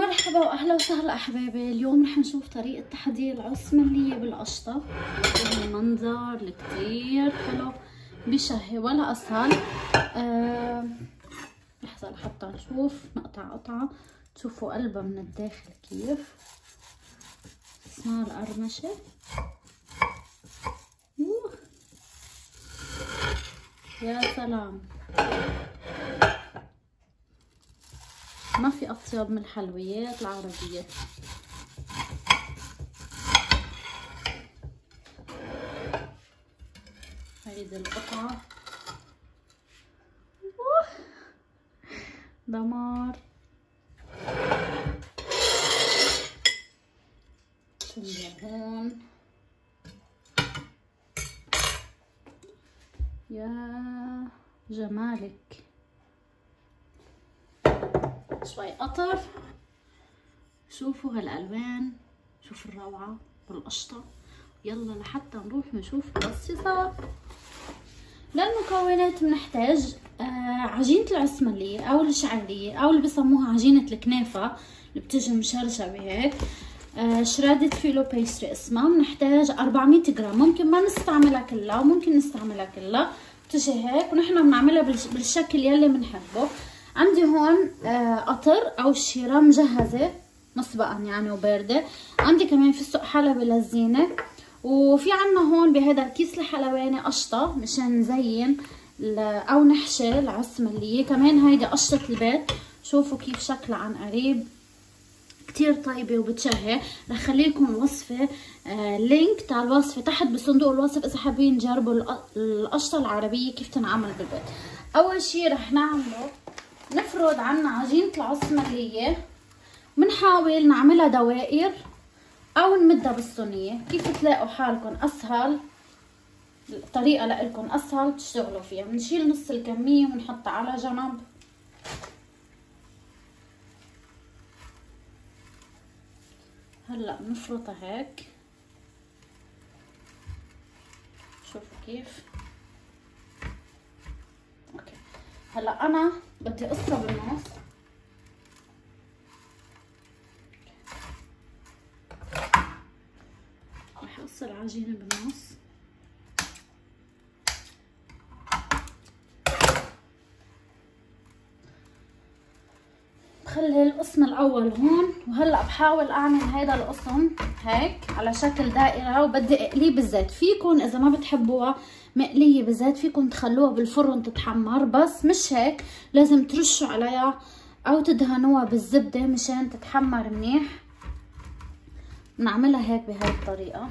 مرحبا وأهلا وسهلا أحبابي. اليوم رح نشوف طريقة تحضير العصملية بالقشطة. المنظر الكتير حلو بشهي ولا اسهل آه لحظة لحتى نشوف نقطع قطعة. تشوفوا قلبها من الداخل كيف. اسمها القرمشة. يا سلام. ما في اطيب من الحلويات العربية. هيدي القطعة. دمار. هون يا جمالك. شوي قطر. شوفوا هالألوان شوفوا الروعة والقشطه يلا لحتى نروح نشوف القصيصة للمكونات بنحتاج آه عجينة العسملية أو الشعرية أو اللي بسموها عجينة الكنافة اللي بتجي مشرشة بهيك آه shredded filo pastry اسمها. بنحتاج 400 جرام. ممكن ما نستعملها كلها وممكن نستعملها كلها. بتجي هيك. ونحن بنعملها بالشكل يلي بنحبه. عندي هون آه قطر أو شيرة مجهزة مسبقا يعني وباردة عندي كمان فستق حلبي للزينة. وفي عنا هون بهذا الكيس الحلواني قشطة مشان نزين أو نحشي العسملية كمان هيدي قشطة البيت. شوفوا كيف شكلها عن قريب. كتير طيبة وبتشهي. رح خليلكم الوصفة آه لينك تاع الوصفة تحت بصندوق الوصف إذا حابين تجربوا القشطة العربية كيف تنعمل بالبيت. أول شي رح نعمله نفرض عنا عجينة العصملية بنحاول نعملها دوائر أو نمدها بالصينية. كيف تلاقوا حالكم أسهل؟ الطريقة لإلكم أسهل تشتغلوا فيها. بنشيل نص الكمية ونحطها على جنب. هلأ بنفرطها هيك. شوفوا كيف. هلا أنا بدي أقصها بالنص رح أقص العجينة بالنص القسم الأول هون وهلأ بحاول أعمل هيدا القسم هيك على شكل دائرة وبدي أقليه بالزيت. فيكم إذا ما بتحبوها مقلية بالزيت فيكم تخلوها بالفرن تتحمر. بس مش هيك لازم ترشوا عليها أو تدهنوها بالزبدة مشان تتحمر منيح. بنعملها هيك بهاي الطريقة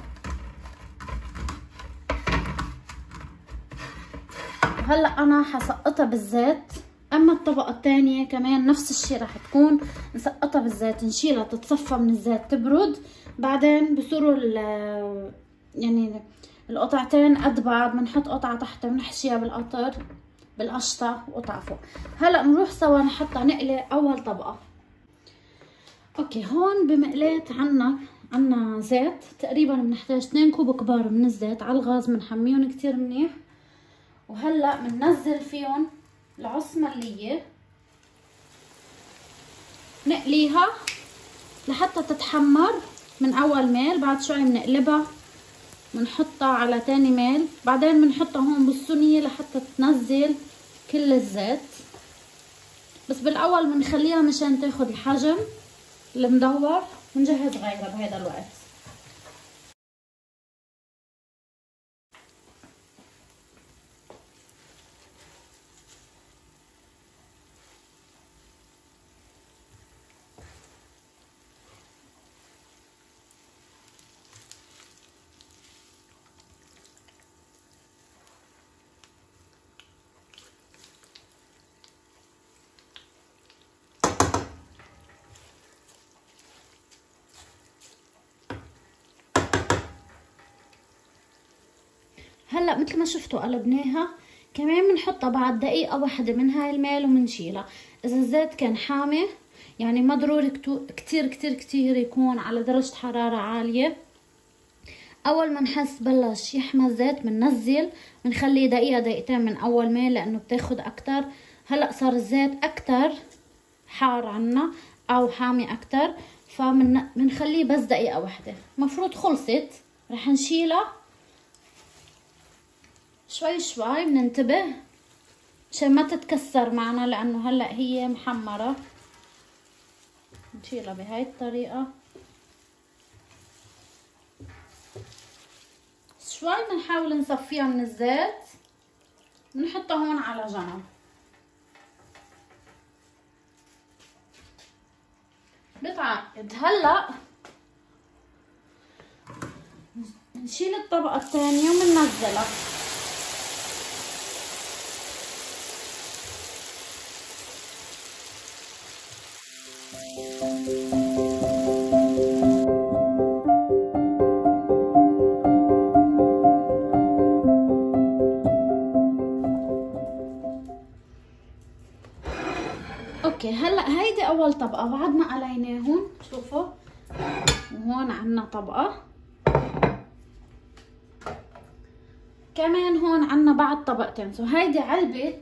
هلا أنا حسقطها بالزيت. أما الطبقة الثانية كمان نفس الشي رح تكون نسقطها بالزيت نشيلها تتصفى من الزيت تبرد. بعدين بصيروا يعني القطعتين قد بعض بنحط قطعة تحت بنحشيها بالقطر بالقشطة وقطعة فوق. هلأ بنروح سوا نحطها نقلي أول طبقة. أوكي هون بمقلاة عنا عنا زيت. تقريبا بنحتاج 2 كوب كبار من الزيت على الغاز بنحميهم كتير منيح. وهلأ بننزل فيهم العصملية نقليها لحتى تتحمر من أول ميل بعد شوي بنقلبها بنحطها على تاني ميل بعدين بنحطها هون بالصينية لحتى تنزل كل الزيت. بس بالأول بنخليها مشان تاخد الحجم المدور بنجهز غيرها بهذا الوقت. هلأ مثل ما شفتوا قلبناها. كمان بنحطها بعد دقيقة واحدة من هاي الميل وبنشيلها إذا الزيت كان حامي يعني ما ضروري كتير كتير كتير يكون على درجة حرارة عالية. أول ما نحس بلش يحمى الزيت بننزل بنخليه دقيقة دقيقتين من أول ميل لأنه بتاخد أكتر. هلأ صار الزيت أكتر حار عنا أو حامي أكتر فبنخليه بس دقيقة واحدة. مفروض خلصت رح نشيلها. شوي شوي بننتبه عشان ما تتكسر معنا لأنه هلأ هي محمرة. نشيلها بهاي الطريقة. شوي بنحاول نصفيها من الزيت. بنحطها هون على جنب. بتعقد. هلأ نشيل الطبقة الثانية وبننزلها طبقة. بعد ما قليناهم شوفوا. وهون عنا طبقة. كمان هون عنا بعد طبقتين. سو هيدي علبة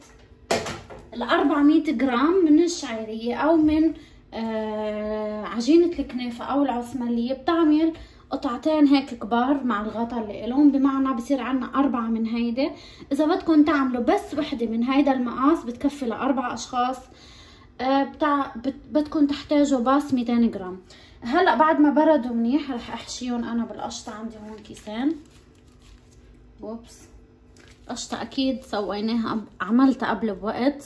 ال 400 جرام من الشعيرية أو من آه عجينة الكنافة أو العسمليه بتعمل قطعتين هيك كبار مع الغطا اللي إلهم. بمعنى بصير عنا أربعة من هيدي. إذا بدكم تعملوا بس وحدة من هيدا المقاس بتكفي لأربع أشخاص. بتاع بدكم تحتاجوا بس 200 جرام. هلا بعد ما بردوا منيح رح احشيهم أنا بالقشطة عندي هون كيسين. Oops. قشطة أكيد سويناها عملتها قبل بوقت.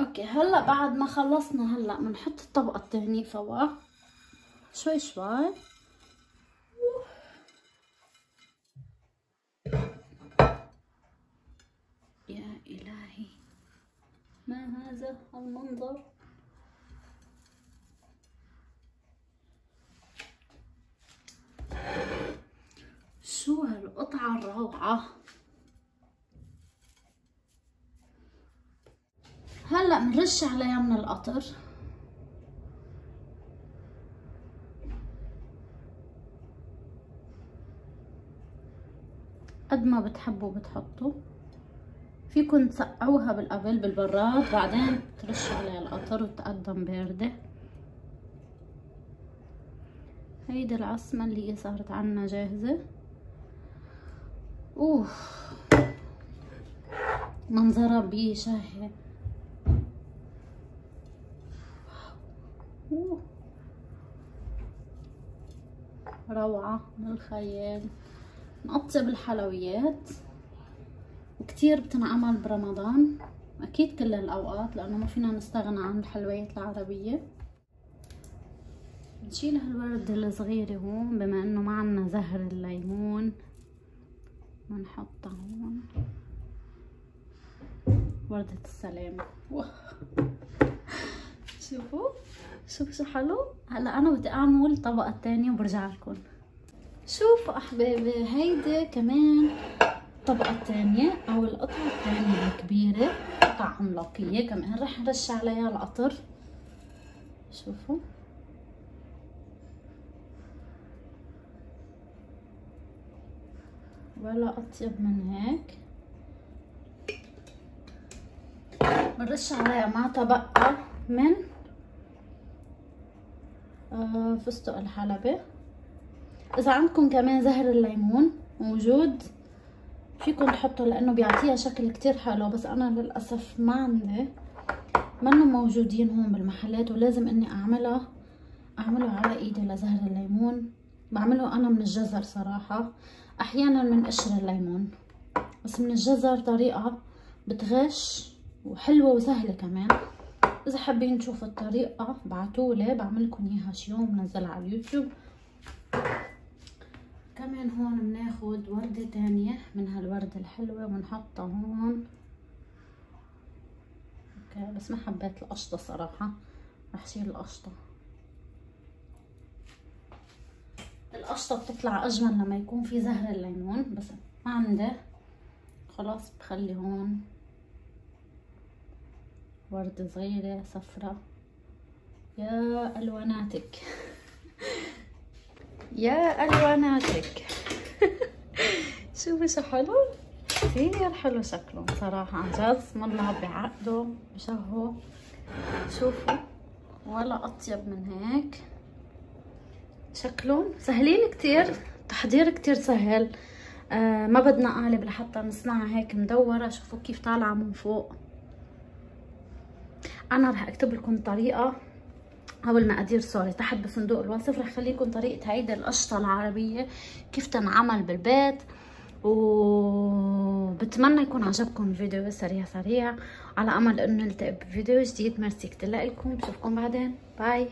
أوكي هلا بعد ما خلصنا هلا بنحط الطبقة الثانية فوق. شوي شوي. ما هذا المنظر؟ شو هالقطعة الروعة؟ هلا بنرش عليها من القطر. قد ما بتحبوا بتحطوا. فيكن تسقعوها بالقبل بالبراد بعدين ترشوا عليها القطر وتقدم باردة هيدي العصمة اللي هي صارت عنا جاهزة. أوف. منظرها بيشهي روعة من الخيال. نقطع بالحلويات. وكتير بتنعمل برمضان. أكيد كل الأوقات لأنه ما فينا نستغنى عن الحلويات العربية. نشيل هالوردة الصغيرة هون بما إنه ما عنا زهر الليمون ونحطها هون. وردة السلام. شوفوا. شوفوا شو حلو. هلا أنا بدي أعمل الطبقة الثانية وبرجع لكم. شوفوا أحبابي هيدي كمان الطبقة الثانية أو القطعة الثانية الكبيرة. قطعة عملاقية. كمان رح نرش عليها القطر. شوفوا. ولا أطيب من هيك. بنرش عليها مع طبقة من آه، فستق الحلبة. إذا عندكم كمان زهر الليمون موجود. فيكم تحطوا لأنه بيعطيها شكل كتير حلو بس أنا للأسف ما عندي منهم موجودين هون بالمحلات ولازم إني أعملها اعمله على إيدي لزهر الليمون. بعمله أنا من الجزر صراحة أحيانا من قشر الليمون بس من الجزر طريقة بتغش وحلوة وسهلة كمان. إذا حابين تشوفوا الطريقة بعتولي بعملكم إياها شي يوم بنزلها على اليوتيوب. كمان هون بناخد وردة تانية من هالوردة الحلوة ونحطها هون. أوكي بس ما حبيت القشطة صراحة. رح شيل القشطة. القشطة بتطلع أجمل لما يكون في زهر الليمون بس ما عندي. خلاص بخلي هون. وردة صغيرة صفرة. يا ألواناتك. يا ألواناتك. شوفوا شو حلو؟ كثير حلو شكلهم صراحة. عن جد الله بعقده بشهو. شوفوا ولا أطيب من هيك. شكلهم سهلين كتير. تحضير كتير سهل. آه ما بدنا قالب لحتى نصنعها هيك مدورة. شوفوا كيف طالعة من فوق. أنا رح أكتب لكم طريقة. أو المقادير سوري تحت بصندوق الوصف رح خليكم طريقة هيدي القشطة العربية كيف تنعمل بالبيت. وبتمنى يكون عجبكم الفيديو سريع سريع. على أمل إنه نلتقي بفيديو جديد. ميرسي كتير لكم بشوفكم بعدين. باي.